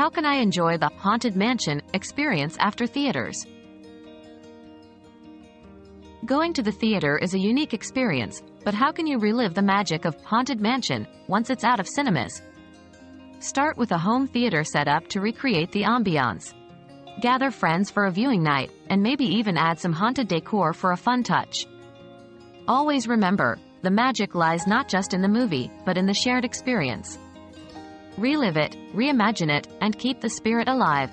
How can I enjoy the Haunted Mansion experience after theaters? Going to the theater is a unique experience, but how can you relive the magic of Haunted Mansion once it's out of cinemas? Start with a home theater setup to recreate the ambiance. Gather friends for a viewing night, and maybe even add some haunted decor for a fun touch. Always remember, the magic lies not just in the movie, but in the shared experience. Relive it, reimagine it, and keep the spirit alive.